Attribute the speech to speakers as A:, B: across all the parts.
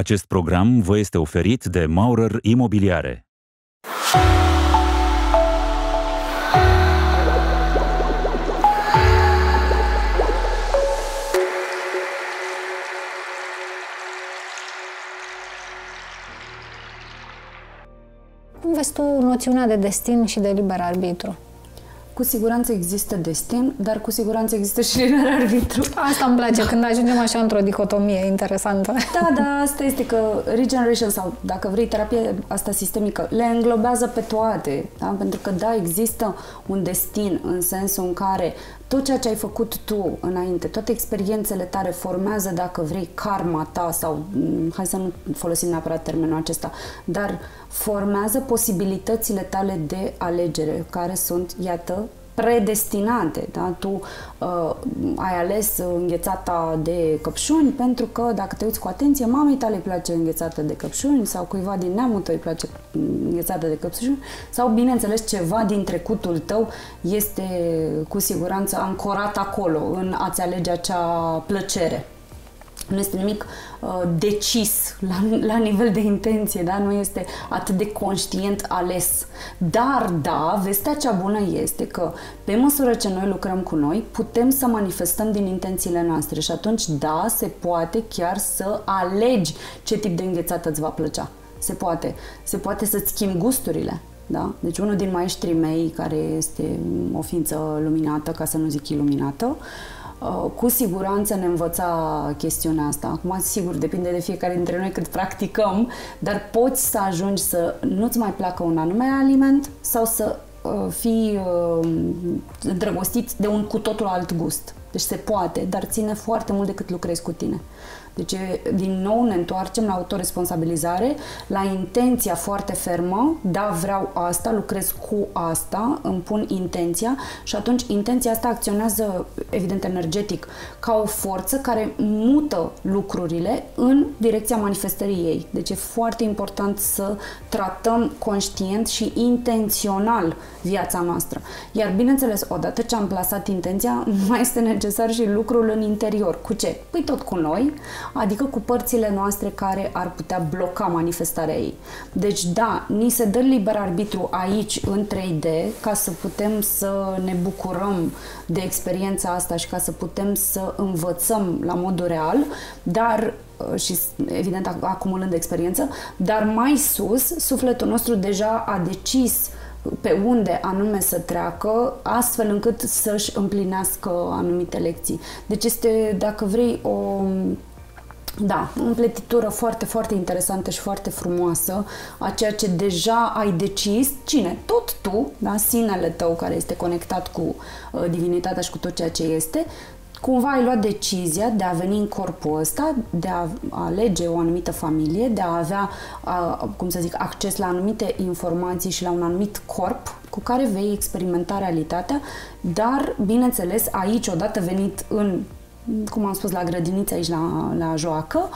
A: Acest program vă este oferit de Maurer Imobiliare.
B: Cum vezi tu noțiunea de destin și de liber arbitru?
C: Cu siguranță există destin, dar cu siguranță există și liber arbitru.
B: Asta îmi place, când ajungem așa într-o dicotomie interesantă.
C: Da, da, asta este că regeneration sau, dacă vrei, terapie asta sistemică, le înglobează pe toate. Da? Pentru că, da, există un destin în sensul în care tot ceea ce ai făcut tu înainte, toate experiențele tale formează, dacă vrei, karma ta sau, mm, hai să nu folosim neapărat termenul acesta, dar formează posibilitățile tale de alegere, care sunt, iată, predestinate. Da? Tu uh, ai ales înghețata de căpșuni pentru că, dacă te uiți cu atenție, mamei tale îi place înghețată de căpșuni sau cuiva din neamul tău îi place înghețată de căpșuni sau, bineînțeles, ceva din trecutul tău este cu siguranță ancorat acolo în a-ți alege acea plăcere. Nu este nimic uh, decis la, la nivel de intenție, da? nu este atât de conștient ales. Dar, da, vestea cea bună este că pe măsură ce noi lucrăm cu noi, putem să manifestăm din intențiile noastre și atunci, da, se poate chiar să alegi ce tip de înghețată îți va plăcea. Se poate. Se poate să-ți schimbi gusturile. Da? Deci unul din maestrii mei, care este o ființă luminată, ca să nu zic iluminată, uh, Uh, cu siguranță ne învăța chestiunea asta. Acum, sigur, depinde de fiecare dintre noi cât practicăm, dar poți să ajungi să nu-ți mai placă un anume aliment sau să uh, fii uh, îndrăgostit de un cu totul alt gust. Deci se poate, dar ține foarte mult de cât lucrezi cu tine. Deci, din nou ne întoarcem la autoresponsabilizare, la intenția foarte fermă, da, vreau asta, lucrez cu asta, îmi pun intenția și atunci intenția asta acționează, evident, energetic, ca o forță care mută lucrurile în direcția manifestării ei. Deci e foarte important să tratăm conștient și intențional viața noastră. Iar, bineînțeles, odată ce am plasat intenția, mai este necesar și lucrul în interior. Cu ce? Păi tot cu noi, adică cu părțile noastre care ar putea bloca manifestarea ei. Deci da, ni se dă liber arbitru aici în 3D ca să putem să ne bucurăm de experiența asta și ca să putem să învățăm la modul real, dar uh, și evident acumulând experiență, dar mai sus, sufletul nostru deja a decis pe unde anume să treacă, astfel încât să-și împlinească anumite lecții. Deci este, dacă vrei, o da, o împletitură foarte, foarte interesantă și foarte frumoasă a ceea ce deja ai decis. Cine? Tot tu, da? sinele tău care este conectat cu uh, divinitatea și cu tot ceea ce este, cumva ai luat decizia de a veni în corpul ăsta, de a alege o anumită familie, de a avea, uh, cum să zic, acces la anumite informații și la un anumit corp cu care vei experimenta realitatea, dar, bineînțeles, aici, odată venit în cum am spus, la grădiniță aici la, la joacă,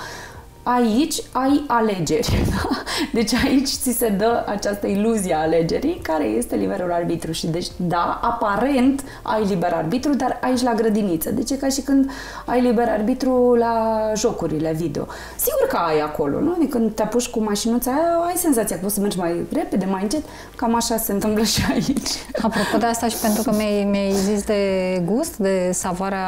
C: aici ai alegeri. Da? Deci aici ți se dă această iluzie a alegerii, care este liberul arbitru. Și deci, da, aparent ai liber arbitru, dar aici la grădiniță. Deci e ca și când ai liber arbitru la jocurile video. Sigur că ai acolo, nu? Adică când te apuci cu mașinuța aia, ai senzația că poți să mergi mai repede, mai încet. Cam așa se întâmplă și aici.
B: Apropo de asta și pentru că mi-ai, mi zis de gust, de savoarea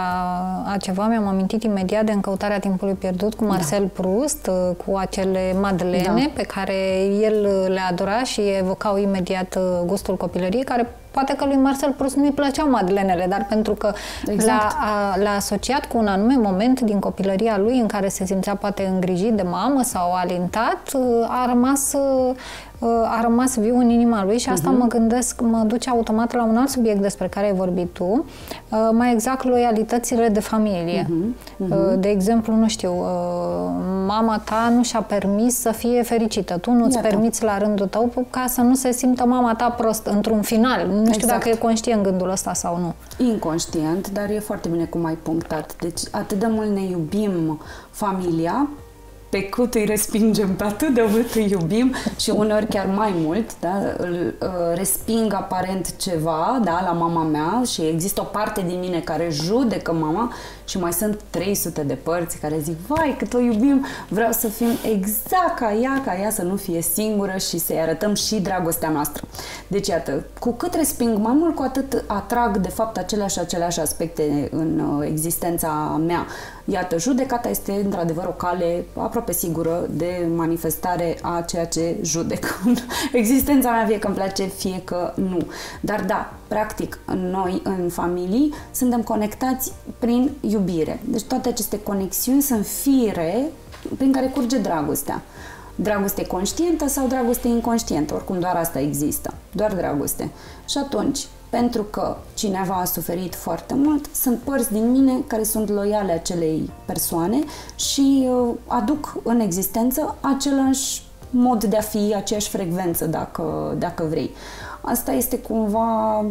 B: a ceva, mi-am amintit imediat de încăutarea timpului pierdut cu Marcel da. Proust gust, uh, cu acele madlene da. pe care el le adora și evocau imediat uh, gustul copilăriei, care poate că lui Marcel Proust nu-i plăceau madlenele, dar pentru că exact. l-a, l-a asociat cu un anume moment din copilăria lui în care se simțea poate îngrijit de mamă sau alintat, uh, a rămas a rămas viu în inima lui și asta uh-huh. mă gândesc, mă duce automat la un alt subiect despre care ai vorbit tu, uh, mai exact loialitățile de familie. Uh-huh. Uh-huh. De exemplu, nu știu, uh, mama ta nu și-a permis să fie fericită. Tu nu-ți Iată. permiți la rândul tău ca să nu se simtă mama ta prost într-un final. Nu știu exact. dacă e conștient gândul ăsta sau nu.
C: Inconștient, dar e foarte bine cum ai punctat. Deci atât de mult ne iubim familia pe cât îi respingem, pe atât de mult îi iubim și uneori chiar mai mult, da? îl uh, resping aparent ceva da? la mama mea și există o parte din mine care judecă mama și mai sunt 300 de părți care zic, vai, cât o iubim, vreau să fim exact ca ea, ca ea să nu fie singură și să-i arătăm și dragostea noastră. Deci, iată, cu cât resping mai mult, cu atât atrag, de fapt, aceleași, aceleași aspecte în uh, existența mea. Iată, judecata este într-adevăr o cale aproape sigură de manifestare a ceea ce judec. Existența mea fie că îmi place, fie că nu. Dar da, practic, noi în familii suntem conectați prin iubire. Deci toate aceste conexiuni sunt fire prin care curge dragostea. Dragoste conștientă sau dragoste inconștientă, oricum doar asta există, doar dragoste. Și atunci, pentru că cineva a suferit foarte mult, sunt părți din mine care sunt loiale acelei persoane și uh, aduc în existență același mod de a fi, aceeași frecvență, dacă, dacă vrei. Asta este cumva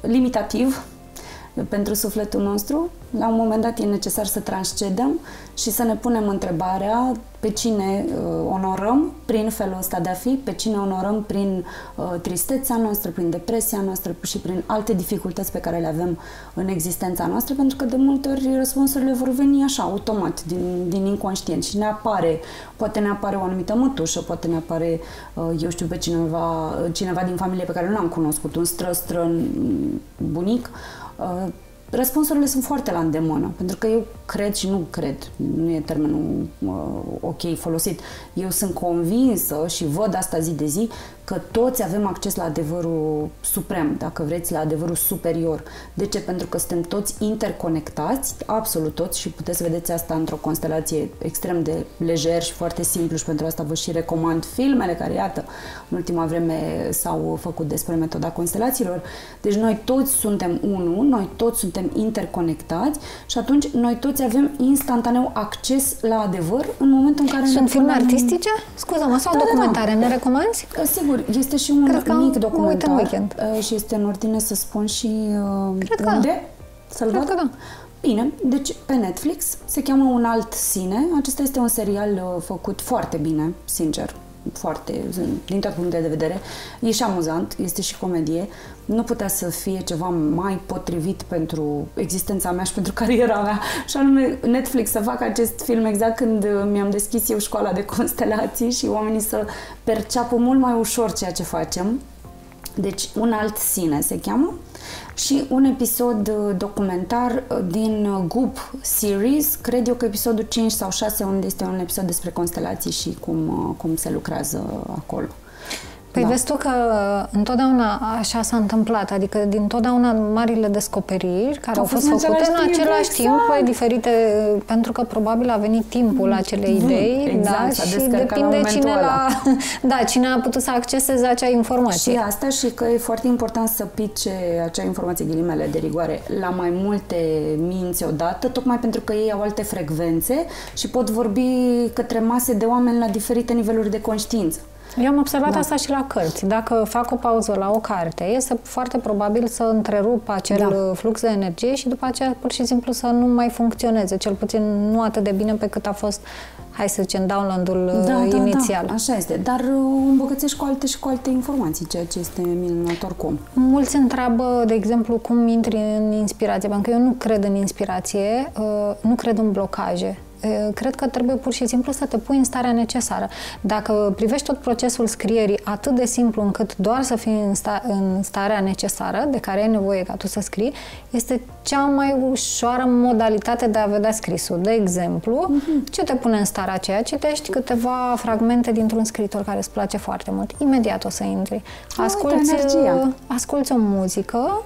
C: limitativ pentru sufletul nostru. La un moment dat e necesar să transcedem și să ne punem întrebarea pe cine uh, onorăm prin felul ăsta de a fi, pe cine onorăm prin uh, tristețea noastră, prin depresia noastră și prin alte dificultăți pe care le avem în existența noastră, pentru că de multe ori răspunsurile vor veni așa, automat, din, din inconștient și ne apare, poate ne apare o anumită mătușă, poate ne apare, uh, eu știu, pe cineva, cineva din familie pe care nu l-am cunoscut, un stră bunic, uh, Răspunsurile sunt foarte la îndemână, pentru că eu cred și nu cred, nu e termenul uh, ok folosit. Eu sunt convinsă și văd asta zi de zi că toți avem acces la adevărul suprem, dacă vreți, la adevărul superior. De ce? Pentru că suntem toți interconectați, absolut toți, și puteți să vedeți asta într-o constelație extrem de lejer și foarte simplu și pentru asta vă și recomand filmele care, iată, în ultima vreme s-au făcut despre metoda constelațiilor. Deci noi toți suntem unul, noi toți suntem interconectați și atunci noi toți avem instantaneu acces la adevăr în momentul în care
B: Sunt ne filme artistice? Scuză-mă, sau da, documentare? Da, da. Ne recomanzi?
C: Sigur, este și un Cred că mic documentar weekend. Uh, și este în ordine să spun și uh, Cred unde că. să-l Cred văd. Că da. Bine, deci pe Netflix se cheamă Un alt sine. Acesta este un serial uh, făcut foarte bine, sincer, foarte, din toate punctele de vedere. E și amuzant, este și comedie. Nu putea să fie ceva mai potrivit pentru existența mea și pentru cariera mea. Și anume Netflix să facă acest film exact când mi-am deschis eu școala de constelații și oamenii să perceapă mult mai ușor ceea ce facem. Deci, un alt sine se cheamă și un episod uh, documentar uh, din uh, Goop Series, cred eu că episodul 5 sau 6, unde este un episod despre constelații și cum, cum se lucrează acolo.
B: Păi da. vezi tu că întotdeauna așa s-a întâmplat, adică din totdeauna marile descoperiri care au, au fost, fost făcute în același timp, exact. pe diferite, pentru că probabil a venit timpul mm. acelei idei, da, exact, da, și depinde cine la, da, cine a putut să acceseze acea informație.
C: Și asta și că e foarte important să pice acea informație ghilimele de rigoare la mai multe minți odată, tocmai pentru că ei au alte frecvențe și pot vorbi către mase de oameni la diferite niveluri de conștiință.
B: Eu am observat da. asta și la cărți. Dacă fac o pauză la o carte, este foarte probabil să întrerup acel da. flux de energie și după aceea pur și simplu să nu mai funcționeze, cel puțin nu atât de bine pe cât a fost hai să zicem, download-ul da, uh, inițial. Da,
C: da, așa este. Dar uh, îmbogățești cu alte și cu alte informații, ceea ce este minunat oricum.
B: Mulți întreabă, de exemplu, cum intri în inspirație, pentru că eu nu cred în inspirație, uh, nu cred în blocaje cred că trebuie pur și simplu să te pui în starea necesară. Dacă privești tot procesul scrierii atât de simplu încât doar să fii în, sta- în starea necesară, de care ai nevoie ca tu să scrii, este cea mai ușoară modalitate de a vedea scrisul. De exemplu, uh-huh. ce te pune în starea aceea? Citești câteva fragmente dintr-un scriitor care îți place foarte mult. Imediat o să intri. Asculți, asculți o muzică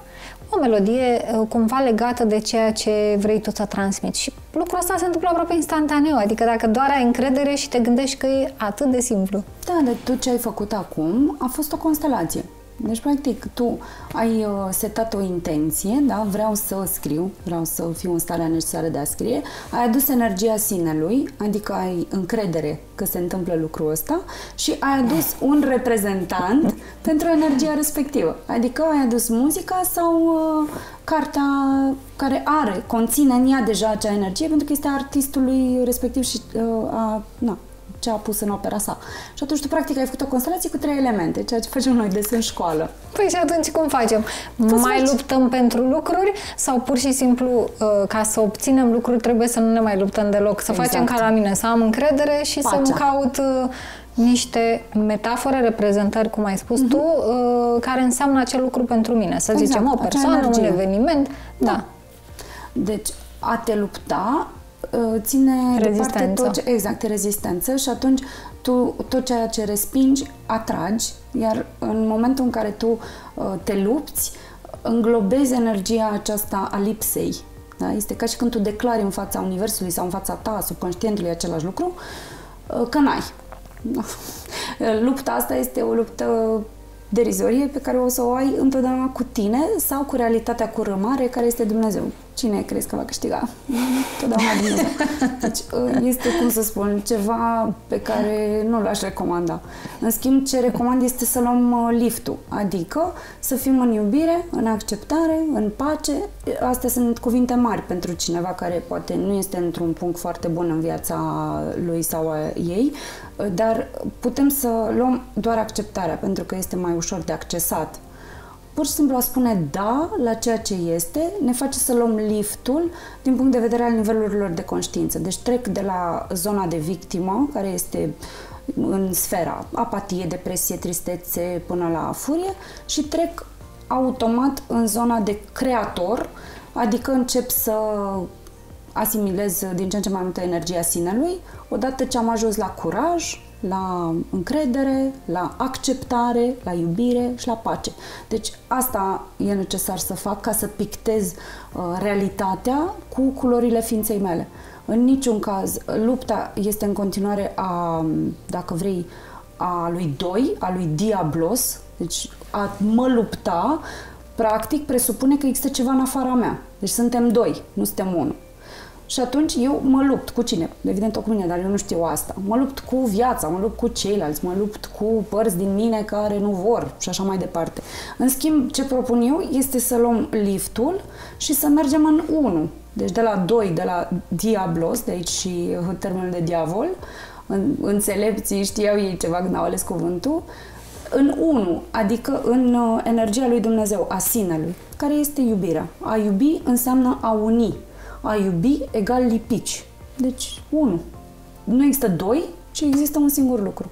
B: o melodie uh, cumva legată de ceea ce vrei tu să transmiți. Și lucrul ăsta se întâmplă aproape instantaneu, adică dacă doar ai încredere și te gândești că e atât de simplu.
C: Da, de tot ce ai făcut acum a fost o constelație. Deci, practic, tu ai uh, setat o intenție, da? vreau să scriu, vreau să fiu în starea necesară de a scrie, ai adus energia sinelui, adică ai încredere că se întâmplă lucrul ăsta și ai adus un reprezentant pentru energia respectivă. Adică ai adus muzica sau uh, cartea care are, conține în ea deja acea energie, pentru că este artistului respectiv și uh, a, na, ce a pus în opera sa. Și atunci tu practic ai făcut o constelație cu trei elemente, ceea ce facem noi des în școală.
B: Păi și atunci cum facem? Mai faci. luptăm pentru lucruri sau pur și simplu uh, ca să obținem lucruri trebuie să nu ne mai luptăm deloc, să exact. facem ca la mine, să am încredere și Pacea. să-mi caut uh, niște metafore, reprezentări, cum ai spus uh-huh. tu, uh, care înseamnă acel lucru pentru mine. Să exact, zicem o persoană, un eveniment. Da. da.
C: Deci, a te lupta uh, ține
B: rezistență.
C: departe tot ce, exact, rezistență și atunci tu tot ceea ce respingi atragi, iar în momentul în care tu uh, te lupți, înglobezi energia aceasta a lipsei. Da? Este ca și când tu declari în fața Universului sau în fața ta, subconștientului, același lucru, uh, că n-ai. Lupta asta este o luptă derizorie pe care o să o ai întotdeauna cu tine sau cu realitatea cu rămare care este Dumnezeu. Cine crezi că va câștiga? Totdeauna Dumnezeu. Deci este, cum să spun, ceva pe care nu l-aș recomanda. În schimb, ce recomand este să luăm uh, liftul, adică să fim în iubire, în acceptare, în pace. Astea sunt cuvinte mari pentru cineva care poate nu este într-un punct foarte bun în viața lui sau a ei, dar putem să luăm doar acceptarea, pentru că este mai ușor de accesat. Pur și simplu a spune da la ceea ce este ne face să luăm liftul din punct de vedere al nivelurilor de conștiință. Deci trec de la zona de victimă, care este în sfera apatie, depresie, tristețe până la furie și trec automat în zona de creator, adică încep să asimilez din ce în ce mai multă energia sinelui, odată ce am ajuns la curaj, la încredere, la acceptare, la iubire și la pace. Deci asta e necesar să fac ca să pictez uh, realitatea cu culorile ființei mele. În niciun caz, lupta este în continuare a, dacă vrei, a lui doi, a lui Diablos, deci a mă lupta, practic presupune că există ceva în afara mea. Deci suntem doi, nu suntem unul. Și atunci eu mă lupt cu cine? Evident, cu mine, dar eu nu știu asta. Mă lupt cu viața, mă lupt cu ceilalți, mă lupt cu părți din mine care nu vor și așa mai departe. În schimb, ce propun eu este să luăm liftul și să mergem în 1. Deci de la 2, de la diablos, de aici și termenul de diavol, în, înțelepții știau ei ceva când au ales cuvântul, în 1, adică în uh, energia lui Dumnezeu, a sinelui, care este iubirea. A iubi înseamnă a uni a iubi egal lipici. Deci, unu. Nu există doi, ci există un singur lucru.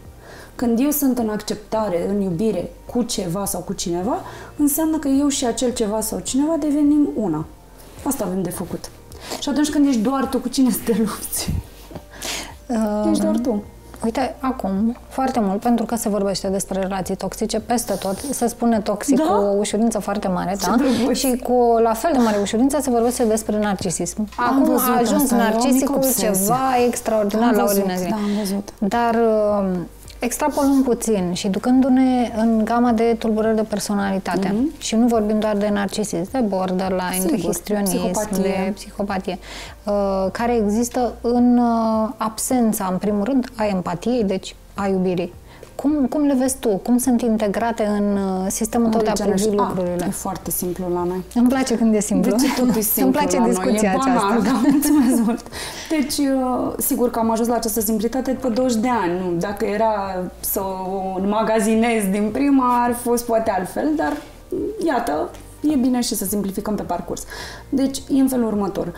C: Când eu sunt în acceptare, în iubire cu ceva sau cu cineva, înseamnă că eu și acel ceva sau cineva devenim una. Asta avem de făcut. Și atunci când ești doar tu, cu cine să te lupți? Uh, ești doar tu.
B: Uite, acum, foarte mult, pentru că se vorbește despre relații toxice peste tot, se spune toxic da? cu o ușurință foarte mare, da? Și cu la fel de mare ușurință se vorbește despre narcisism. Acum a ajuns narcisicul ceva extraordinar la ordinea zilei.
C: Da, am văzut.
B: Dar um, extrapolăm puțin și ducându-ne în gama de tulburări de personalitate mm-hmm. și nu vorbim doar de narcisism, de borderline, Sigur, de histrionism, psihopatie. de psihopatie, uh, care există în uh, absența, în primul rând, a empatiei, deci a iubirii. Cum, cum le vezi tu? Cum sunt integrate în uh, sistemul tău de a privi ah, lucrurile?
C: E foarte simplu la noi.
B: Îmi place când e simplu.
C: Deci tot e simplu
B: Îmi place discuția
C: noi. E banal, aceasta. Da, mulțumesc mult. Deci, uh, sigur că am ajuns la această simplitate după 20 de ani. Dacă era să o magazinez din prima, ar fi fost poate altfel, dar iată, e bine și să simplificăm pe parcurs. Deci, e în felul următor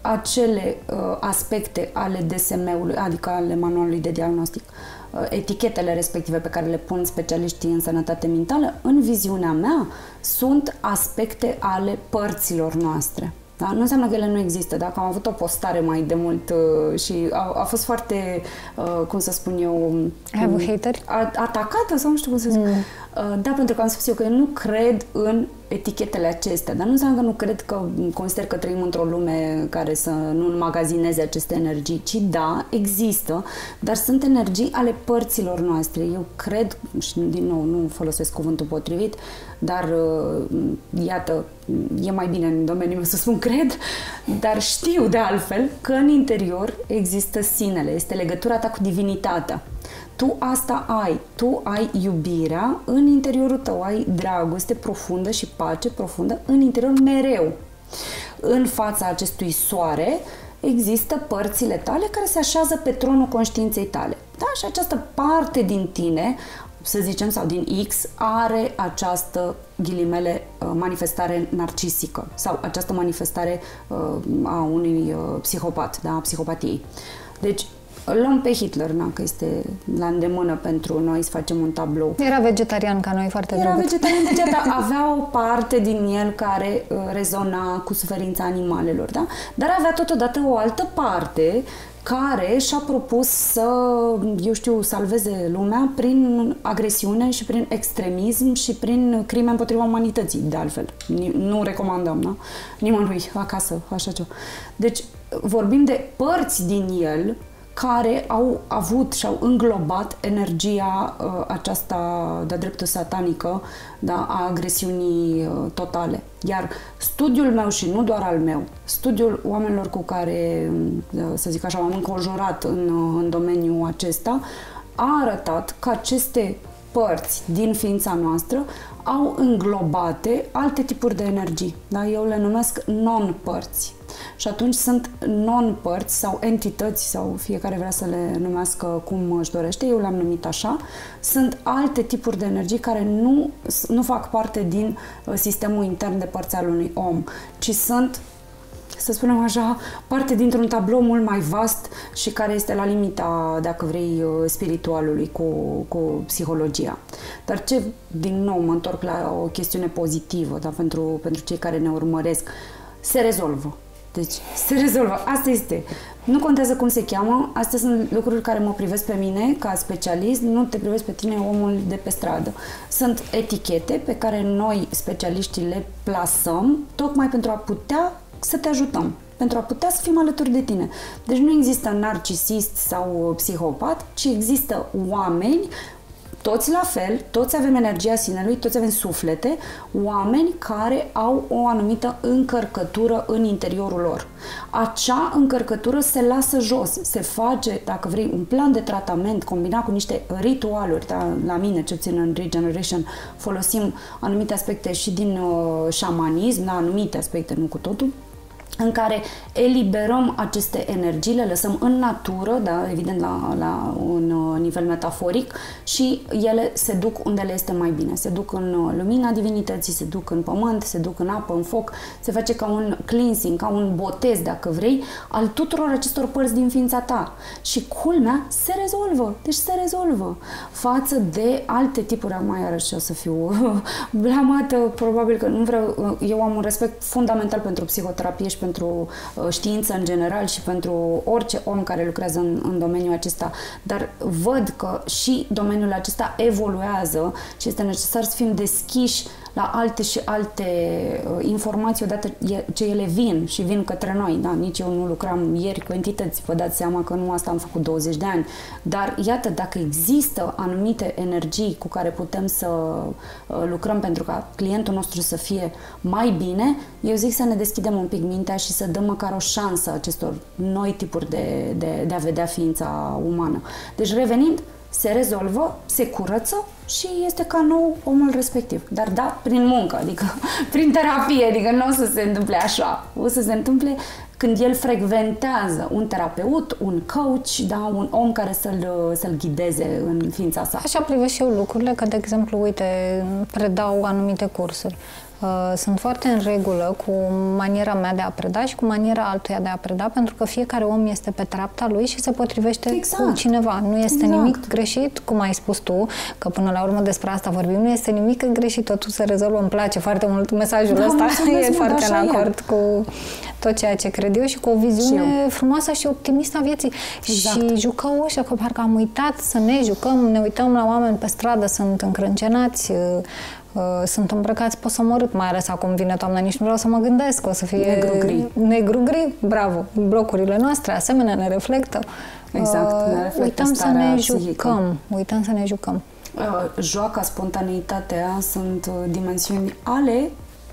C: acele uh, aspecte ale DSM-ului, adică ale manualului de diagnostic, uh, etichetele respective pe care le pun specialiștii în sănătate mentală, în viziunea mea, sunt aspecte ale părților noastre. Da? Nu înseamnă că ele nu există. Dacă am avut o postare mai de mult uh, și a, a fost foarte, uh, cum să spun eu...
B: Ai avut hateri?
C: Atacată sau nu știu cum să zic. Mm. Uh, da, pentru că am spus eu că eu nu cred în etichetele acestea, dar nu înseamnă că nu cred că consider că trăim într-o lume care să nu înmagazineze aceste energii, ci da, există, dar sunt energii ale părților noastre. Eu cred, și din nou nu folosesc cuvântul potrivit, dar uh, iată, e mai bine în domeniul meu să spun cred, dar știu de altfel că în interior există sinele, este legătura ta cu divinitatea tu asta ai, tu ai iubirea în interiorul tău, ai dragoste profundă și pace profundă în interior mereu. În fața acestui soare există părțile tale care se așează pe tronul conștiinței tale. Da? Și această parte din tine să zicem, sau din X, are această, ghilimele, uh, manifestare narcisică sau această manifestare uh, a unui uh, psihopat, da, a psihopatiei. Deci, îl luăm pe Hitler, na, că este la îndemână pentru noi să facem un tablou.
B: Era vegetarian ca noi, foarte
C: Era
B: drăguț.
C: vegetarian, deci dar avea o parte din el care uh, rezona cu suferința animalelor, da? Dar avea totodată o altă parte care și-a propus să, eu știu, salveze lumea prin agresiune și prin extremism și prin crime împotriva umanității, de altfel. Ni- Nu recomandăm, da? Nimănui acasă, așa ceva. Deci, vorbim de părți din el care au avut și au înglobat energia uh, aceasta de dreptul satanică da, a agresiunii uh, totale. Iar studiul meu și nu doar al meu, studiul oamenilor cu care, uh, să zic așa, m-am înconjurat în, uh, în domeniul acesta, a arătat că aceste părți din ființa noastră au înglobate alte tipuri de energii. Da? Eu le numesc non-părți. Și atunci sunt non-părți sau entități sau fiecare vrea să le numească cum își dorește, eu le-am numit așa, sunt alte tipuri de energii care nu, nu fac parte din uh, sistemul intern de părți al unui om, ci sunt să spunem așa, parte dintr-un tablou mult mai vast și care este la limita, dacă vrei, uh, spiritualului cu, cu psihologia. Dar ce, din nou, mă întorc la o chestiune pozitivă, da, pentru, pentru cei care ne urmăresc, se rezolvă. Deci, se rezolvă. Asta este. Nu contează cum se cheamă, astea sunt lucruri care mă privesc pe mine ca specialist, nu te privesc pe tine omul de pe stradă. Sunt etichete pe care noi, specialiștii, le plasăm tocmai pentru a putea să te ajutăm pentru a putea să fim alături de tine. Deci nu există narcisist sau psihopat, ci există oameni toți la fel, toți avem energia sinelui, toți avem suflete, oameni care au o anumită încărcătură în interiorul lor. Acea încărcătură se lasă jos, se face, dacă vrei, un plan de tratament combinat cu niște ritualuri, da? la mine, ce țin în Regeneration, folosim anumite aspecte și din uh, șamanism, da? anumite aspecte, nu cu totul, în care eliberăm aceste energii, le lăsăm în natură, da, evident la, la un uh, nivel metaforic și ele se duc unde le este mai bine. Se duc în uh, lumina divinității, se duc în pământ, se duc în apă, în foc, se face ca un cleansing, ca un botez, dacă vrei, al tuturor acestor părți din ființa ta. Și culmea se rezolvă, deci se rezolvă. Față de alte tipuri, mai iarăși o să fiu blamată, probabil că nu vreau, eu am un respect fundamental pentru psihoterapie și pentru uh, știință în general și pentru orice om care lucrează în, în domeniul acesta, dar văd că și domeniul acesta evoluează și este necesar să fim deschiși la alte și alte uh, informații odată ce ele vin și vin către noi. Da, nici eu nu lucram ieri cu entități, vă dați seama că nu asta am făcut 20 de ani. Dar iată, dacă există anumite energii cu care putem să uh, lucrăm pentru ca clientul nostru să fie mai bine, eu zic să ne deschidem un pic mintea și să dăm măcar o șansă acestor noi tipuri de, de, de a vedea ființa umană. Deci revenind, se rezolvă, se curăță și este ca nou omul respectiv. Dar da, prin muncă, adică prin terapie, adică nu o să se întâmple așa. O să se întâmple când el frecventează un terapeut, un coach, da, un om care să-l, să-l ghideze în ființa sa.
B: Așa privesc și eu lucrurile, că, de exemplu, uite, predau anumite cursuri. Uh, sunt foarte în regulă cu maniera mea de a preda și cu maniera altuia de a preda, pentru că fiecare om este pe treapta lui și se potrivește exact. cu cineva. Nu este exact. nimic greșit, cum ai spus tu, că până la urmă despre asta vorbim, nu este nimic greșit, totul se rezolvă. Îmi place foarte mult mesajul da, ăsta, e foarte în acord e. cu tot ceea ce cred eu și cu o viziune și frumoasă și optimistă a vieții. Exact. Și jucăm așa, că parcă am uitat să ne jucăm, ne uităm la oameni pe stradă, sunt încrâncenați, Uh, sunt îmbrăcați posomorât, mai ales acum vine toamna, nici nu vreau să mă gândesc, o să fie
C: negru-gri.
B: Negru-gri, bravo. Blocurile noastre, asemenea, ne reflectă.
C: Exact, ne reflectă
B: Uităm să ne jucăm, uităm să ne jucăm.
C: Uh, joaca, spontaneitatea sunt uh, dimensiuni ale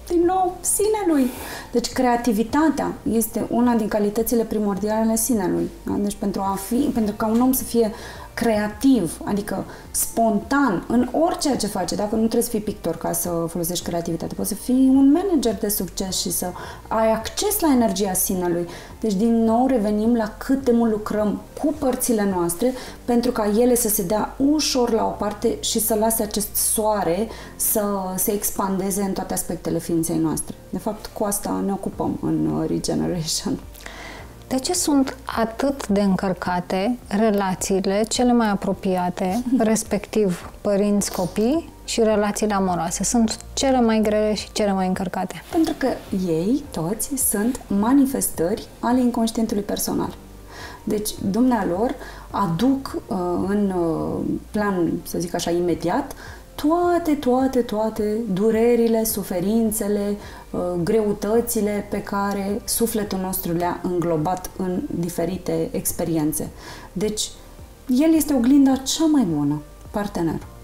C: din nou, sinelui. Deci creativitatea este una din calitățile primordiale ale sinelui. Da? Deci pentru, a fi, pentru ca un om să fie creativ, adică spontan, în orice ce face, dacă nu trebuie să fii pictor ca să folosești creativitate, poți să fii un manager de succes și să ai acces la energia sinelui. Deci, din nou, revenim la cât de mult lucrăm cu părțile noastre pentru ca ele să se dea ușor la o parte și să lase acest soare să se expandeze în toate aspectele ființei noastre. De fapt, cu asta ne ocupăm în Regeneration.
B: De ce sunt atât de încărcate relațiile cele mai apropiate, respectiv părinți-copii și relațiile amoroase? Sunt cele mai grele și cele mai încărcate.
C: Pentru că ei, toți, sunt manifestări ale inconștientului personal. Deci, dumnealor aduc uh, în uh, plan, să zic așa, imediat, toate, toate, toate durerile, suferințele, uh, greutățile pe care sufletul nostru le-a înglobat în diferite experiențe. Deci, el este oglinda cea mai bună, partenerul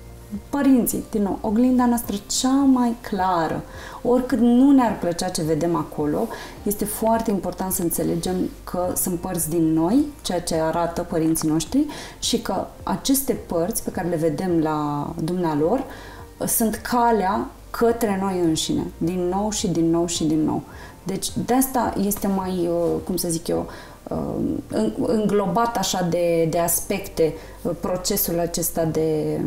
C: părinții, din nou, oglinda noastră cea mai clară. Oricât nu ne-ar plăcea ce vedem acolo, este foarte important să înțelegem că sunt părți din noi, ceea ce arată părinții noștri, și că aceste părți pe care le vedem la dumnealor sunt calea către noi înșine, din nou și din nou și din nou. Deci de asta este mai, uh, cum să zic eu, uh, înglobat așa de, de aspecte uh, procesul acesta de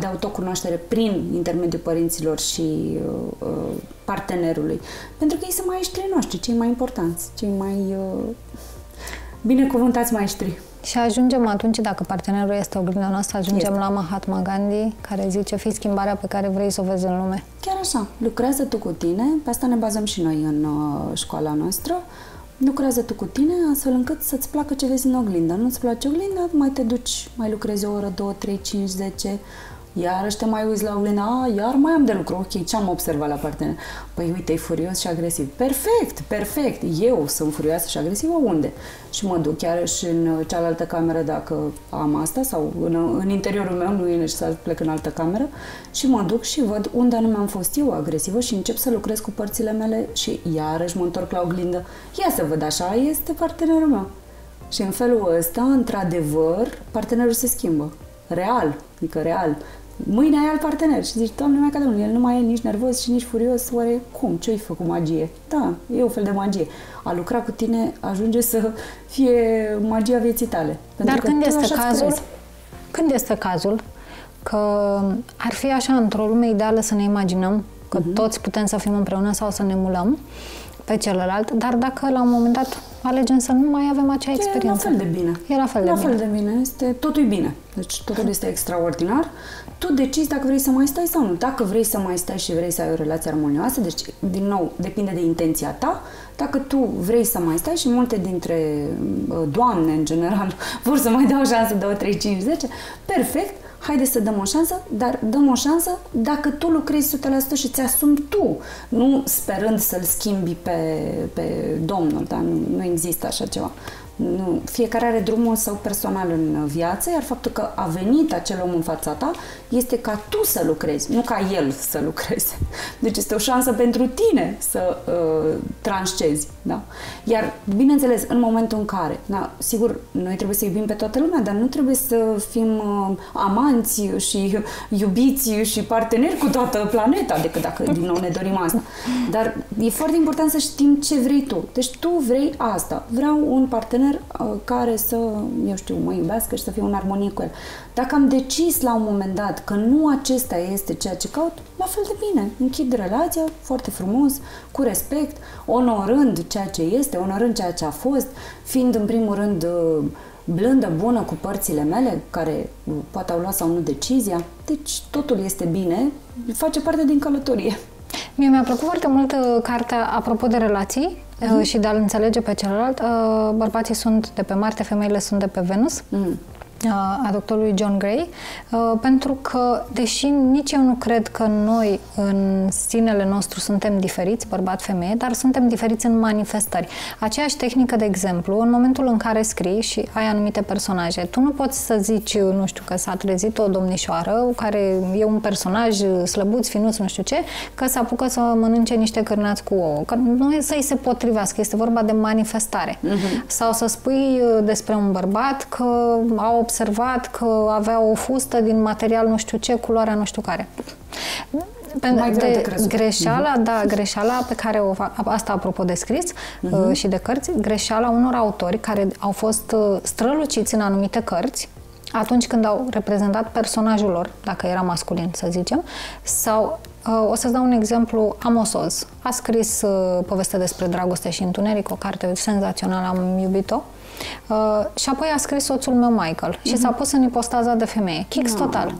C: de autocunoaștere prin intermediul părinților și uh, partenerului. Pentru că ei sunt maestrii noștri, cei mai importanți, cei mai uh, binecuvântați maestri.
B: Și ajungem atunci, dacă partenerul este oglinda noastră, ajungem este. la Mahatma Gandhi, care zice, fii schimbarea pe care vrei să o vezi în lume.
C: Chiar așa, lucrează tu cu tine, pe asta ne bazăm și noi în uh, școala noastră, lucrează tu cu tine astfel încât să-ți placă ce vezi în oglindă. Nu-ți place oglinda, mai te duci, mai lucrezi o oră, două, trei, cinci, zece, iar te mai uiți la oglindă, a, iar mai am de lucru, ok, ce am observat la partener? Păi uite, e furios și agresiv. Perfect, perfect, eu sunt furioasă și agresivă, unde? Și mă duc chiar și în cealaltă cameră dacă am asta sau în, în interiorul meu, nu e necesar să plec în altă cameră și mă duc și văd unde anume am fost eu agresivă și încep să lucrez cu părțile mele și iarăși mă întorc la oglindă. Ia să văd, așa este partenerul meu. Și în felul ăsta, într-adevăr, partenerul se schimbă. Real, adică real mâine ai alt partener și zici, Doamne, mai ca Domnul, el nu mai e nici nervos și nici furios, oare cum? Ce-ai făcut magie? Da, e o fel de magie. A lucra cu tine ajunge să fie magia vieții tale.
B: Dar când este cazul? Crezi. Când este cazul că ar fi așa într-o lume ideală să ne imaginăm că uh-huh. toți putem să fim împreună sau să ne emulăm pe celălalt, dar dacă la un moment dat alegem să nu mai avem acea experiență.
C: E la fel de bine.
B: E la fel de
C: la
B: bine.
C: fel de bine. Este, totul e bine. Deci totul este extraordinar. Tu decizi dacă vrei să mai stai sau nu. Dacă vrei să mai stai și vrei să ai o relație armonioasă, deci, din nou, depinde de intenția ta. Dacă tu vrei să mai stai și multe dintre uh, doamne, în general, vor să mai dau o șansă 2, 3, 5, 10, perfect, haide să dăm o șansă, dar dăm o șansă dacă tu lucrezi 100% și ți-asumi tu, nu sperând să-l schimbi pe, pe Domnul, dar nu, nu există așa ceva. Nu, fiecare are drumul său personal în viață, iar faptul că a venit acel om în fața ta este ca tu să lucrezi, nu ca el să lucreze. Deci este o șansă pentru tine să uh, transcezi. Da? Iar, bineînțeles, în momentul în care, da, sigur, noi trebuie să iubim pe toată lumea, dar nu trebuie să fim uh, amanți și iubiți și parteneri cu toată planeta, decât dacă din nou ne dorim asta. Dar e foarte important să știm ce vrei tu. Deci tu vrei asta. Vreau un partener partener uh, care să, eu știu, mă iubească și să fie în armonie cu el. Dacă am decis la un moment dat că nu acesta este ceea ce caut, la fel de bine. Închid relația foarte frumos, cu respect, onorând ceea ce este, onorând ceea ce a fost, fiind în primul rând uh, blândă, bună cu părțile mele, care uh, poate au luat sau nu decizia. Deci totul este bine, face parte din călătorie.
B: Mie mi-a plăcut foarte mult cartea apropo de relații, uh-huh. și de a-l înțelege pe celălalt. Uh, bărbații sunt de pe Marte, femeile sunt de pe Venus. Uh-huh a doctorului John Gray, pentru că, deși nici eu nu cred că noi în sinele nostru suntem diferiți, bărbat-femeie, dar suntem diferiți în manifestări. Aceeași tehnică, de exemplu, în momentul în care scrii și ai anumite personaje, tu nu poți să zici, nu știu, că s-a trezit o domnișoară care e un personaj slăbuț, finuț, nu știu ce, că se apucă să mănânce niște cârnați cu ouă. Că nu e să-i se potrivească, este vorba de manifestare. Uh-huh. Sau să spui despre un bărbat că a observat că avea o fustă din material nu știu ce, culoarea nu știu care.
C: Mai greu de crezut.
B: greșeala, uh-huh. da, greșeala pe care o fac, asta apropo de scris uh-huh. și de cărți, greșeala unor autori care au fost uh, străluciți în anumite cărți, atunci când au reprezentat personajul lor, dacă era masculin, să zicem, sau uh, o să-ți dau un exemplu, Amos Oz. A scris uh, povestea despre dragoste și întuneric, o carte senzațională, am iubit-o. Uh, și apoi a scris soțul meu Michael și uh-huh. s-a pus în ipostaza de femeie. Kicks no. total.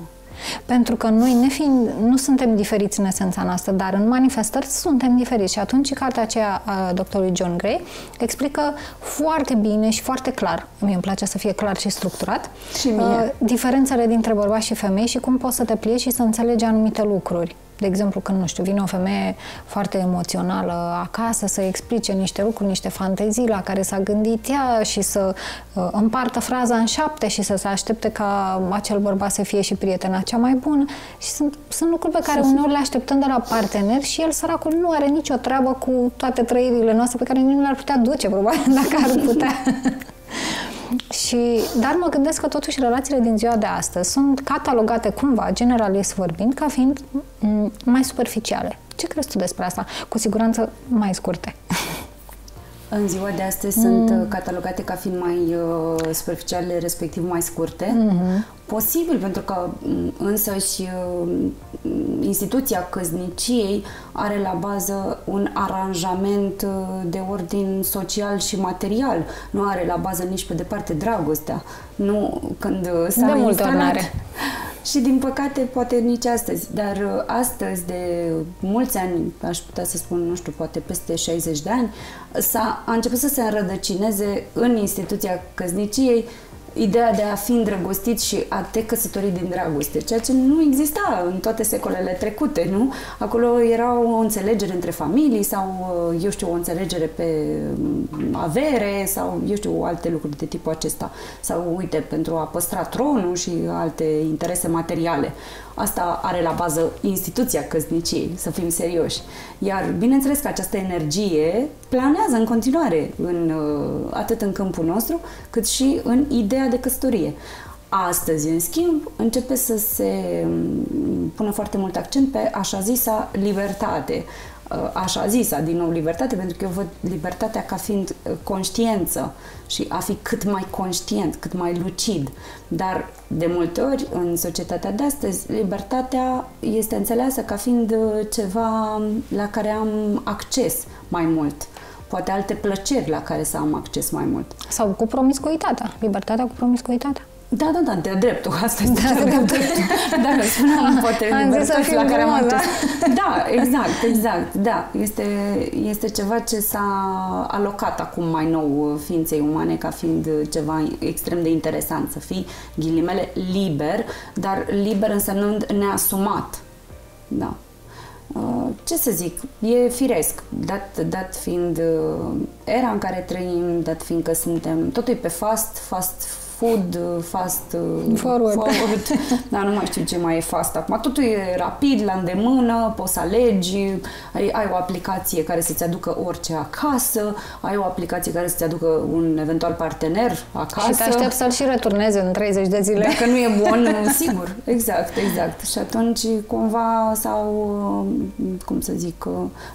B: Pentru că noi, nefiind, nu suntem diferiți în esența noastră, dar în manifestări suntem diferiți. Și atunci cartea aceea a doctorului John Gray explică foarte bine și foarte clar, mie îmi place să fie clar și structurat,
C: și mie. Uh,
B: diferențele dintre bărbați și femei și cum poți să te pliezi și să înțelegi anumite lucruri. De exemplu, când, nu știu, vine o femeie foarte emoțională acasă să explice niște lucruri, niște fantezii la care s-a gândit ea și să uh, împartă fraza în șapte și să se aștepte ca acel bărbat să fie și prietena cea mai bună. Și sunt, sunt lucruri pe care uneori le așteptăm de la partener și el, săracul, nu are nicio treabă cu toate trăirile noastre pe care nimeni nu le-ar putea duce, probabil, dacă ar putea. Și, dar mă gândesc că totuși relațiile din ziua de astăzi sunt catalogate cumva, generalist vorbind, ca fiind mai superficiale. Ce crezi tu despre asta? Cu siguranță mai scurte.
C: În ziua de astăzi mm. sunt uh, catalogate ca fiind mai uh, superficiale, respectiv mai scurte. Mm-hmm. Posibil, pentru că mm, însă și uh, instituția căzniciei are la bază un aranjament uh, de ordin social și material. Nu are la bază nici pe departe dragostea. Nu când uh, s-a
B: de multe ori are.
C: Și din păcate, poate nici astăzi, dar uh, astăzi, de mulți ani, aș putea să spun, nu știu, poate peste 60 de ani, s-a, a început să se înrădăcineze în instituția căzniciei ideea de a fi îndrăgostit și a te căsători din dragoste, ceea ce nu exista în toate secolele trecute, nu? Acolo era o înțelegere între familii sau, eu știu, o înțelegere pe mm, avere sau, eu știu, alte lucruri de tipul acesta. Sau, uite, pentru a păstra tronul și alte interese materiale. Asta are la bază instituția căsniciei, să fim serioși. Iar, bineînțeles că această energie planează în continuare în, uh, atât în câmpul nostru, cât și în ideea de căsătorie. Astăzi, în schimb, începe să se mm, pună foarte mult accent pe așa zisa libertate, Uh, așa zisa, din nou, libertate, pentru că eu văd libertatea ca fiind uh, conștiență și a fi cât mai conștient, cât mai lucid. Dar, de multe ori, în societatea de astăzi, libertatea este înțeleasă ca fiind uh, ceva la care am acces mai mult poate alte plăceri la care să am acces mai mult.
B: Sau cu promiscuitatea, libertatea cu promiscuitatea.
C: Da, da, da, de dreptul. Asta este da, dreptul. Da, da, spuneam, poate libertăți la care am acces. Da, exact, exact. Da, este, este ceva ce s-a alocat acum mai nou ființei umane ca fiind ceva extrem de interesant. Să fii, ghilimele, liber, dar liber însemnând neasumat. Da. Uh, ce să zic, e firesc, dat, dat fiind uh, era în care trăim, dat fiind că suntem, totul e pe fast, fast food, fast
B: forward. forward.
C: Dar nu mai știu ce mai e fast acum. Totul e rapid, la îndemână, poți să alegi, ai, ai o aplicație care să-ți aducă orice acasă, ai o aplicație care să-ți aducă un eventual partener acasă.
B: Și te aștept să-l și returneze în 30 de zile.
C: Dacă nu e bun, sigur. Exact, exact. Și atunci cumva s-au, cum să zic,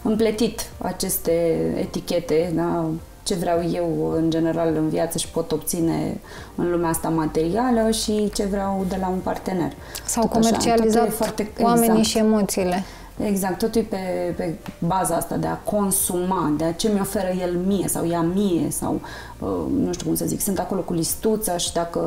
C: împletit aceste etichete, da? Ce vreau eu în general în viață și pot obține în lumea asta materială și ce vreau de la un partener.
B: Sau comercializat foarte, oamenii exact. și emoțiile.
C: Exact, totul e pe, pe baza asta de a consuma, de a ce mi oferă el mie sau ea mie sau uh, nu știu cum să zic, sunt acolo cu listuța și dacă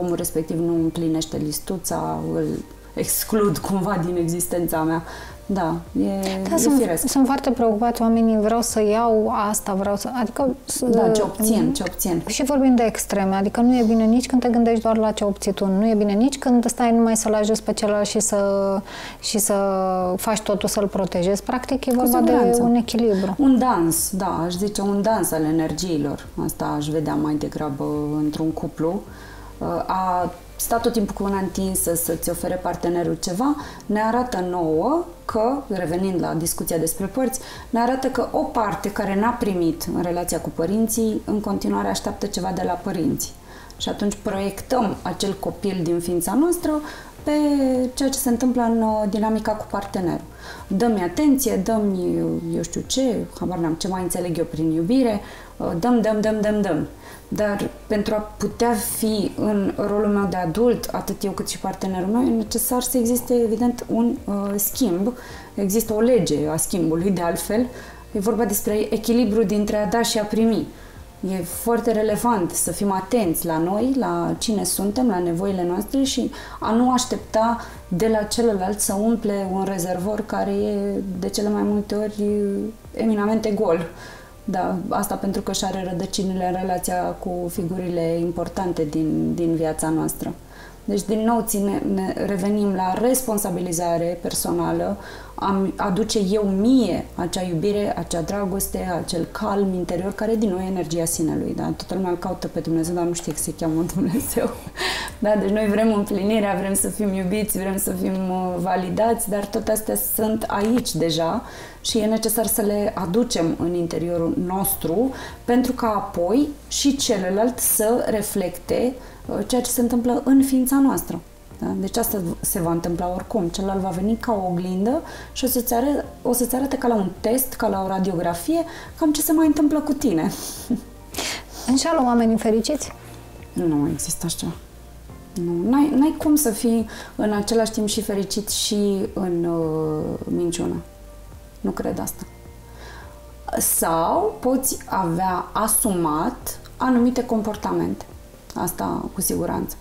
C: omul respectiv nu împlinește listuța, îl exclud cumva din existența mea. Da, e, da, e
B: sunt,
C: firesc.
B: sunt foarte preocupați oamenii, vreau să iau asta, vreau să... Adică...
C: Da, ce obțin, ce obțin.
B: Și vorbim de extreme, adică nu e bine nici când te gândești doar la ce obții tu, nu e bine nici când stai numai să-l ajuți pe celălalt și să, și să faci totul să-l protejezi. Practic e vorba de un echilibru.
C: Un dans, da, aș zice un dans al energiilor. Asta aș vedea mai degrabă într-un cuplu. A sta tot timpul cu una întinsă să-ți ofere partenerul ceva, ne arată nouă că, revenind la discuția despre părți, ne arată că o parte care n-a primit în relația cu părinții, în continuare așteaptă ceva de la părinți. Și atunci proiectăm acel copil din ființa noastră pe ceea ce se întâmplă în uh, dinamica cu partenerul. Dă-mi atenție, dă-mi, eu știu ce, habar n-am, ce mai înțeleg eu prin iubire, uh, dăm, dăm, dăm, dăm, dăm. Dar pentru a putea fi în rolul meu de adult, atât eu cât și partenerul meu, e necesar să existe, evident, un uh, schimb. Există o lege a schimbului, de altfel. E vorba despre echilibru dintre a da și a primi. E foarte relevant să fim atenți la noi, la cine suntem, la nevoile noastre și a nu aștepta de la celălalt să umple un rezervor care e de cele mai multe ori eminamente gol. Da, asta pentru că și are rădăcinile în relația cu figurile importante din, din viața noastră. Deci, din nou, ține, ne revenim la responsabilizare personală, am aduce eu mie acea iubire, acea dragoste, acel calm interior, care din nou e energia sinelui. Da? Toată lumea îl caută pe Dumnezeu, dar nu știe că se cheamă Dumnezeu. Da? Deci noi vrem împlinirea, vrem să fim iubiți, vrem să fim uh, validați, dar toate astea sunt aici deja și e necesar să le aducem în interiorul nostru pentru ca apoi și celălalt să reflecte uh, ceea ce se întâmplă în ființa noastră. Da? Deci asta se va întâmpla oricum. Celălalt va veni ca o oglindă și o să-ți, arate, o să-ți arate ca la un test, ca la o radiografie, cam ce se mai întâmplă cu tine.
B: Înșală oamenii fericiți?
C: Nu mai există așa. Nu, n-ai, n-ai cum să fii în același timp și fericit și în uh, minciună. Nu cred asta. Sau poți avea asumat anumite comportamente. Asta cu siguranță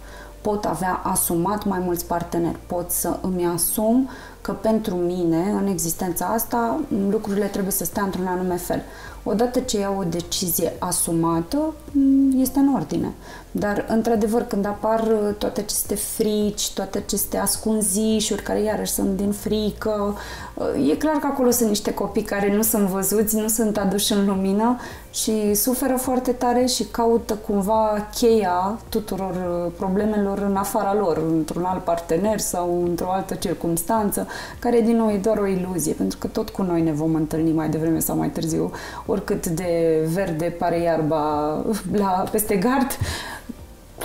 C: pot avea asumat mai mulți parteneri, pot să îmi asum că pentru mine, în existența asta, lucrurile trebuie să stea într-un anume fel. Odată ce iau o decizie asumată, este în ordine. Dar, într-adevăr, când apar toate aceste frici, toate aceste ascunzișuri, care iarăși sunt din frică, e clar că acolo sunt niște copii care nu sunt văzuți, nu sunt aduși în lumină și suferă foarte tare și caută cumva cheia tuturor problemelor în afara lor, într-un alt partener sau într-o altă circunstanță, care din nou e doar o iluzie, pentru că tot cu noi ne vom întâlni mai devreme sau mai târziu, oricât de verde pare iarba la, peste gard,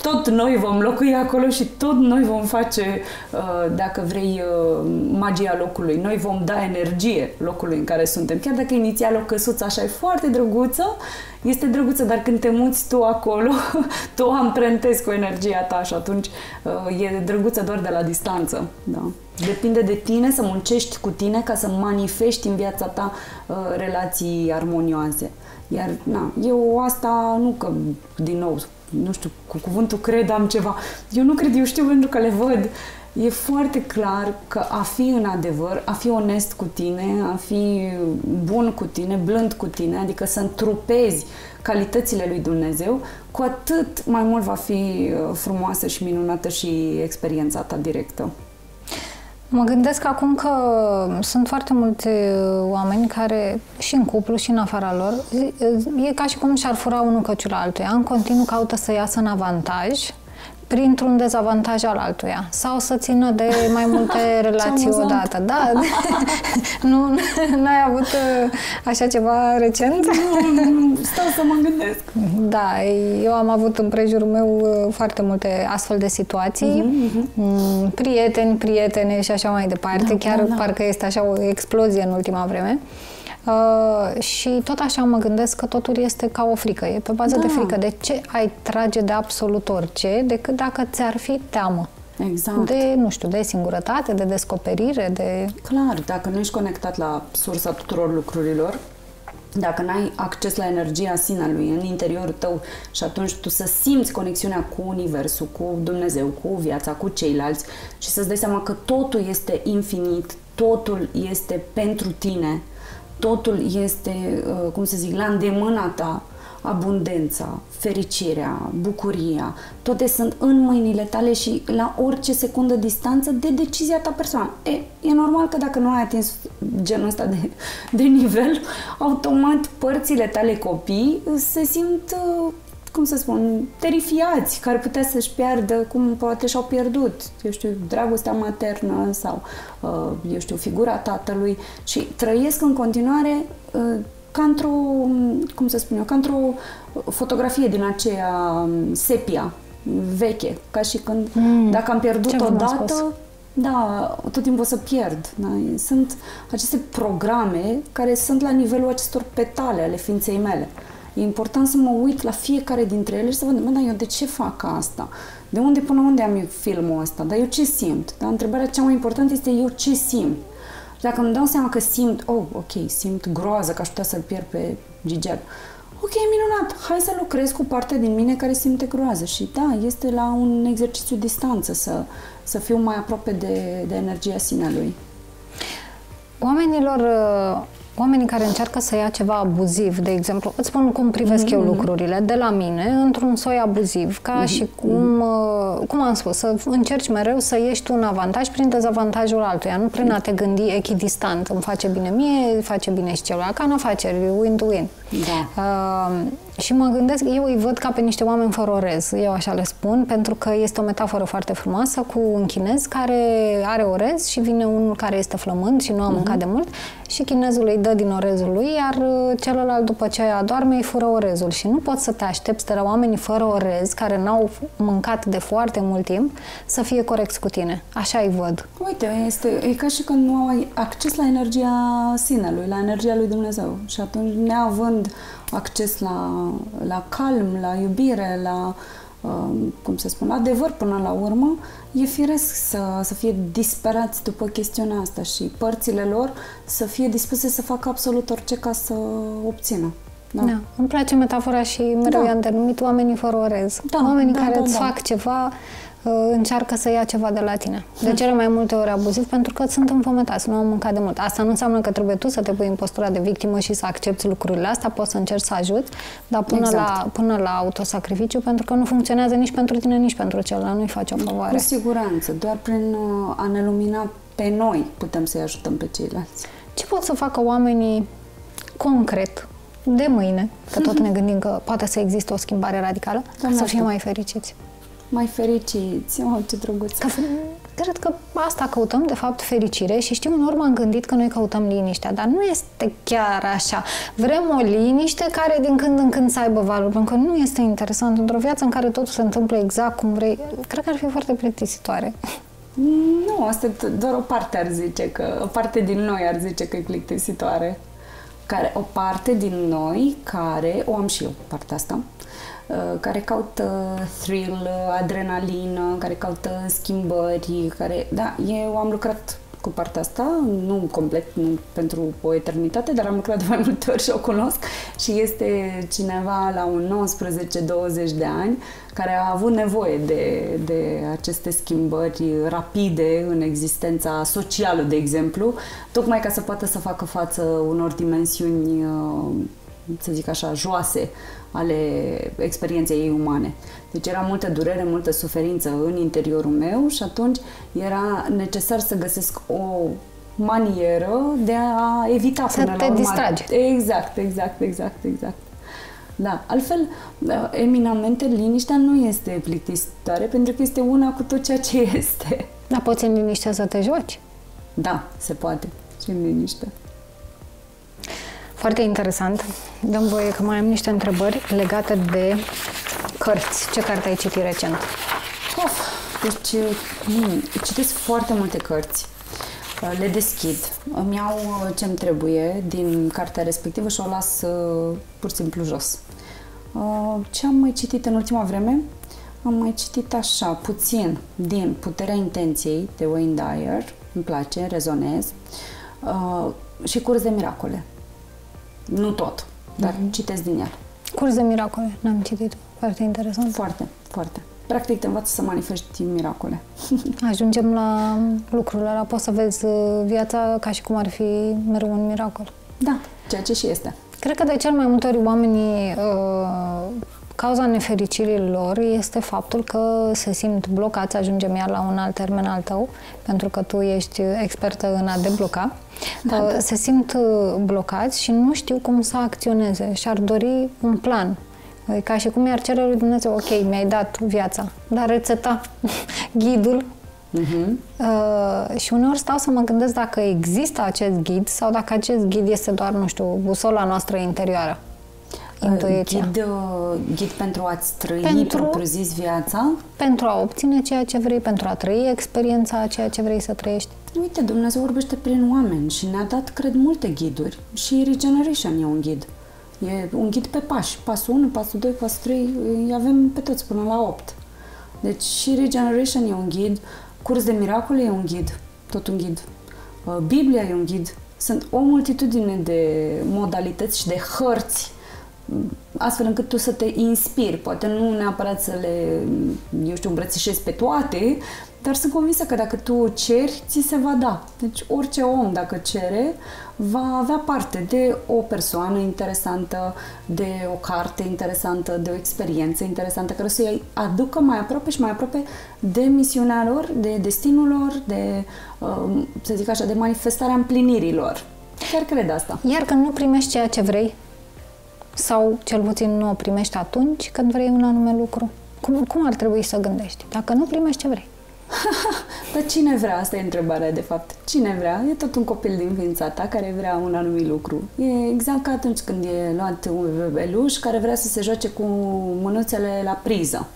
C: tot noi vom locui acolo și tot noi vom face, uh, dacă vrei, uh, magia locului. Noi vom da energie locului în care suntem. Chiar dacă inițial o căsuță așa e foarte drăguță, este drăguță, dar când te muți tu acolo, tu o amprentezi cu energia ta și atunci uh, e drăguță doar de la distanță. Da. Depinde de tine să muncești cu tine ca să manifesti în viața ta relații armonioase. Iar, na, eu asta nu că, din nou, nu știu, cu cuvântul cred am ceva. Eu nu cred, eu știu pentru că le văd. E foarte clar că a fi în adevăr, a fi onest cu tine, a fi bun cu tine, blând cu tine, adică să întrupezi calitățile lui Dumnezeu, cu atât mai mult va fi uh, frumoasă și minunată și experiența ta directă.
B: Mă gândesc acum că sunt foarte multe oameni care, și în cuplu, și în afara lor, e ca și cum și-ar fura unul căciul altuia. În continuu caută să iasă în avantaj printr-un dezavantaj al altuia sau să țină de mai multe relații odată. Da, nu, n-ai avut uh, așa ceva recent?
C: Nu, stau să mă gândesc.
B: Da, eu am avut în prejurul meu uh, foarte multe astfel de situații, uh-huh, uh-huh. prieteni, prietene și așa mai departe. Da, Chiar da, da. parcă este așa o explozie în ultima vreme. Uh, și tot așa mă gândesc că totul este ca o frică, e pe bază da. de frică. De ce ai trage de absolut orice decât dacă ți-ar fi teamă?
C: Exact.
B: De, nu știu, de singurătate, de descoperire, de...
C: Clar, dacă nu ești conectat la sursa tuturor lucrurilor, dacă n-ai acces la energia sinelui în interiorul tău și atunci tu să simți conexiunea cu Universul, cu Dumnezeu, cu viața, cu ceilalți și să-ți dai seama că totul este infinit, totul este pentru tine, totul este, uh, cum să zic, la îndemâna ta, abundența, fericirea, bucuria, toate sunt în mâinile tale și la orice secundă distanță de decizia ta personală. E, e normal că dacă nu ai atins genul ăsta de, de nivel, automat părțile tale copii se simt uh, cum să spun, terifiați, care putea să-și piardă, cum poate și-au pierdut, eu știu, dragostea maternă sau, uh, eu știu, figura tatălui și trăiesc în continuare uh, ca într-o, cum să spun eu, ca într-o fotografie din aceea um, sepia, veche, ca și când mm, dacă am pierdut o dată, da, tot timpul o să pierd. Da? Sunt aceste programe care sunt la nivelul acestor petale ale ființei mele. E important să mă uit la fiecare dintre ele și să văd, dar eu de ce fac asta? De unde până unde am eu filmul ăsta? Dar eu ce simt? Dar întrebarea cea mai importantă este eu ce simt? Și dacă îmi dau seama că simt, oh, ok, simt groază că aș putea să-l pierd pe Gigel. Ok, minunat, hai să lucrez cu partea din mine care simte groază. Și da, este la un exercițiu distanță să, să fiu mai aproape de, de energia sinelui.
B: Oamenilor oamenii care încearcă să ia ceva abuziv, de exemplu, îți spun cum privesc mm-hmm. eu lucrurile, de la mine, într-un soi abuziv, ca mm-hmm. și cum, uh, cum am spus, să încerci mereu să ieși tu un avantaj prin dezavantajul altuia, nu prin a te gândi echidistant, îmi face bine mie, face bine și celălalt, ca în afaceri, win-to-win. Da. Uh, și mă gândesc, eu îi văd ca pe niște oameni fără orez, eu așa le spun, pentru că este o metaforă foarte frumoasă cu un chinez care are orez și vine unul care este flămând și nu a mâncat uh-huh. de mult și chinezul îi dă din orezul lui, iar uh, celălalt după ce adorme îi fură orezul și nu poți să te aștepți de la oamenii fără orez, care n-au mâncat de foarte mult timp, să fie corecți cu tine. Așa îi văd.
C: Uite, este, e ca și când nu ai acces la energia sinelui, la energia lui Dumnezeu și atunci neavând acces la, la calm, la iubire, la, um, cum se spune, adevăr până la urmă, e firesc să, să fie disperați după chestiunea asta și părțile lor să fie dispuse să facă absolut orice ca să obțină.
B: Da. da. Îmi place metafora și mereu da. i-am denumit oamenii fără orez. Da, oamenii da, care da, îți da. fac ceva Uh, încearcă să ia ceva de la tine. De cele mai multe ori abuziv, pentru că sunt înfometați, nu am mâncat de mult. Asta nu înseamnă că trebuie tu să te pui în postura de victimă și să accepti lucrurile astea, poți să încerci să ajuți, dar până, exact. la, până la autosacrificiu, pentru că nu funcționează nici pentru tine, nici pentru celălalt, nu-i faci o favoare.
C: Cu siguranță, doar prin uh, a ne lumina pe noi putem să-i ajutăm pe ceilalți.
B: Ce pot să facă oamenii concret de mâine, că tot ne gândim că poate să existe o schimbare radicală, Doamne să fie mai fericiți?
C: Mai fericiți. Oh, ce drăguț! Că,
B: cred că asta căutăm, de fapt, fericire și știu, în urmă am gândit că noi căutăm liniștea, dar nu este chiar așa. Vrem o liniște care din când în când să aibă valori, pentru că nu este interesant într-o viață în care totul se întâmplă exact cum vrei. Cred că ar fi foarte plictisitoare.
C: Nu, asta doar o parte ar zice că, o parte din noi ar zice că e plictisitoare. Care, o parte din noi care, o am și eu, partea asta, Uh, care caută thrill, adrenalină, care caută schimbări, care, da, eu am lucrat cu partea asta, nu complet, nu pentru o eternitate, dar am lucrat de mai multe ori și o cunosc și este cineva la un 19-20 de ani care a avut nevoie de, de aceste schimbări rapide în existența socială, de exemplu, tocmai ca să poată să facă față unor dimensiuni, uh, să zic așa, joase ale experienței ei umane. Deci era multă durere, multă suferință în interiorul meu și atunci era necesar să găsesc o manieră de a evita
B: să până
C: te
B: la urmă. distragi.
C: Exact, exact, exact, exact. Da, altfel, da, eminamente, liniștea nu este plictisitoare pentru că este una cu tot ceea ce este.
B: Da, poți în liniște să te joci.
C: Da, se poate. Și în liniște.
B: Foarte interesant. Dăm voie că mai am niște întrebări legate de cărți. Ce carte ai citit recent?
C: Of, deci hmm, citesc foarte multe cărți. Le deschid, îmi iau ce-mi trebuie din cartea respectivă și o las uh, pur și simplu jos. Uh, ce am mai citit în ultima vreme? Am mai citit așa, puțin din Puterea Intenției de Wayne Dyer, îmi place, rezonez, uh, și Curs de Miracole. Nu tot, dar mm-hmm. citesc din el.
B: Curs de miracole, n-am citit. Foarte interesant.
C: Foarte, foarte. Practic te învață să manifesti miracole.
B: Ajungem la lucrurile ăla. Poți să vezi uh, viața ca și cum ar fi mereu un miracol.
C: Da, ceea ce și este.
B: Cred că de cel mai multe ori oamenii uh, Cauza nefericirii lor este faptul că se simt blocați, ajungem iar la un alt termen al tău, pentru că tu ești expertă în a debloca. Da, da. Se simt uh, blocați și nu știu cum să acționeze și ar dori un plan. E ca și cum i-ar cere lui Dumnezeu, ok, mi-ai dat viața, dar rețeta, ghidul Uh-huh. Uh, și uneori stau să mă gândesc dacă există acest ghid sau dacă acest ghid este doar, nu știu, busola noastră interioară. Intuiția.
C: Ghid, uh, ghid pentru a-ți trăi
B: Pentru-
C: propriu-zis viața?
B: Pentru a obține ceea ce vrei, pentru a trăi experiența a ceea ce vrei să trăiești.
C: Uite, Dumnezeu vorbește prin oameni și ne-a dat, cred, multe ghiduri. Și Regeneration e un ghid. E un ghid pe pași. Pasul 1, pasul 2, pasul 3, îi avem pe toți până la 8. Deci și Regeneration e un ghid, Curs de miracole e un ghid, tot un ghid. Uh, Biblia e un ghid. Sunt o multitudine de modalități și de hărți astfel încât tu să te inspiri. Poate nu neapărat să le, eu știu, îmbrățișezi pe toate, dar sunt convinsă că dacă tu ceri, ți se va da. Deci orice om, dacă cere, va avea parte de o persoană interesantă, de o carte interesantă, de o experiență interesantă, care să-i aducă mai aproape și mai aproape de misiunea lor, de destinul lor, de, um, să zic așa, de manifestarea împlinirilor. Chiar cred asta.
B: Iar când nu primești ceea ce vrei, sau cel puțin nu o primești atunci când vrei un anume lucru, cum, cum ar trebui să gândești? Dacă nu primești ce vrei.
C: Dar cine vrea? Asta e întrebarea, de fapt. Cine vrea? E tot un copil din ființa ta care vrea un anumit lucru. E exact ca atunci când e luat un bebeluș care vrea să se joace cu mânuțele la priză.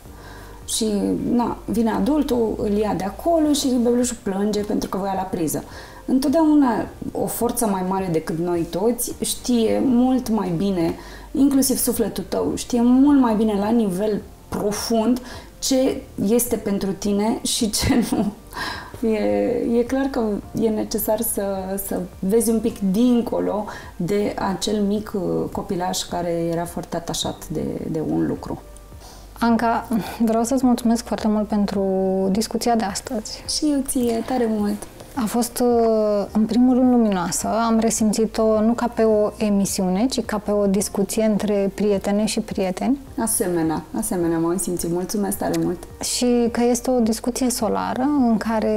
C: Și na, vine adultul, îl ia de acolo și bebelușul plânge pentru că voia la priză. Întotdeauna o forță mai mare decât noi toți știe mult mai bine, inclusiv sufletul tău, știe mult mai bine la nivel profund ce este pentru tine și ce nu. E, e clar că e necesar să, să vezi un pic dincolo de acel mic uh, copilaș care era foarte atașat de, de un lucru.
B: Anca, vreau să-ți mulțumesc foarte mult pentru discuția de astăzi.
C: Și eu ție, tare mult!
B: A fost, uh, în primul rând, luminoasă. Am resimțit-o nu ca pe o emisiune, ci ca pe o discuție între prietene și prieteni.
C: Asemenea, asemenea m-am simțit. Mulțumesc tare mult!
B: Și că este o discuție solară în care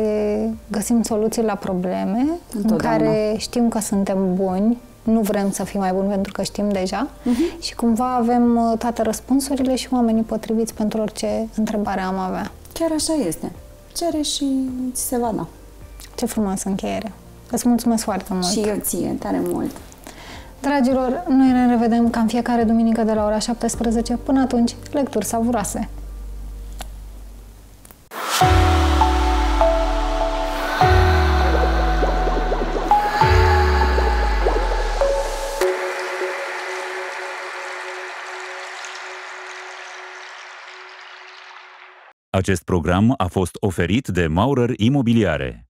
B: găsim soluții la probleme, în
C: Întotdeauna.
B: care știm că suntem buni, nu vrem să fim mai buni pentru că știm deja
C: Mhm.
B: și cumva avem uh, toate răspunsurile și oamenii potriviți pentru orice întrebare am avea.
C: Chiar așa este. Cere și ți se va da.
B: Ce frumoasă încheiere! Îți mulțumesc foarte mult!
C: Și eu ție, tare mult!
B: Dragilor, noi ne revedem ca în fiecare duminică de la ora 17. Până atunci, lecturi savuroase!
A: Acest program a fost oferit de Maurer Imobiliare.